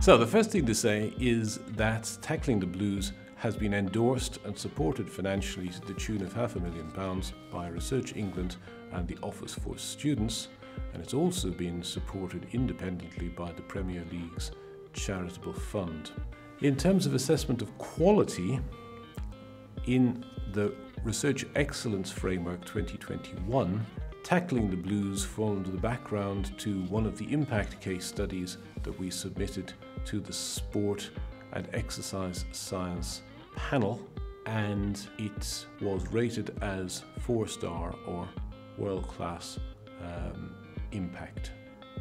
So the first thing to say is that Tackling the Blues has been endorsed and supported financially to the tune of half a million pounds by Research England and the Office for Students, and it's also been supported independently by the Premier League's charitable fund. In terms of assessment of quality, in the Research Excellence Framework 2021, Tackling the Blues formed the background to one of the impact case studies that we submitted to the Sport and Exercise Science panel, and it was rated as four star or world class um, impact.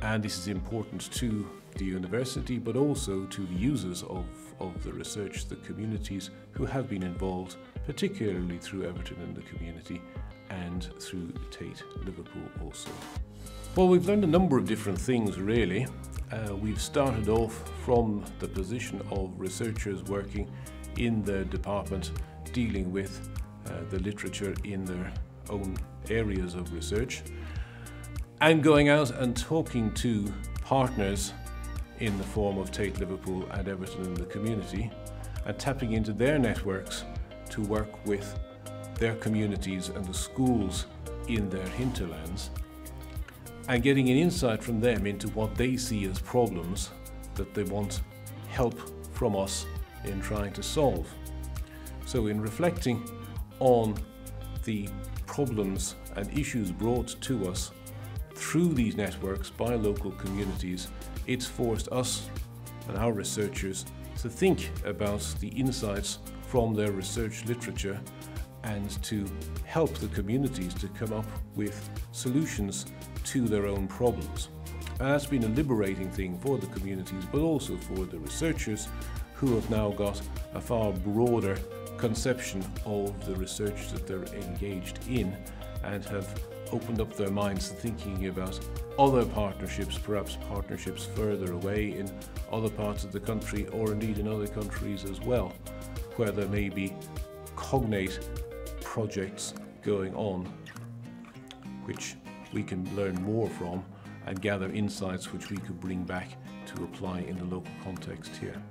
And this is important to the university, but also to the users of, of the research, the communities who have been involved, particularly through Everton and the community, and through Tate Liverpool also. Well, we've learned a number of different things really. Uh, we've started off from the position of researchers working in the department dealing with uh, the literature in their own areas of research and going out and talking to partners in the form of Tate Liverpool and Everton in the community and tapping into their networks to work with their communities and the schools in their hinterlands and getting an insight from them into what they see as problems that they want help from us in trying to solve. So in reflecting on the problems and issues brought to us through these networks by local communities, it's forced us and our researchers to think about the insights from their research literature and to help the communities to come up with solutions to their own problems. And that's been a liberating thing for the communities, but also for the researchers who have now got a far broader conception of the research that they're engaged in and have opened up their minds to thinking about other partnerships, perhaps partnerships further away in other parts of the country or indeed in other countries as well, where there may be cognate projects going on which we can learn more from and gather insights which we could bring back to apply in the local context here.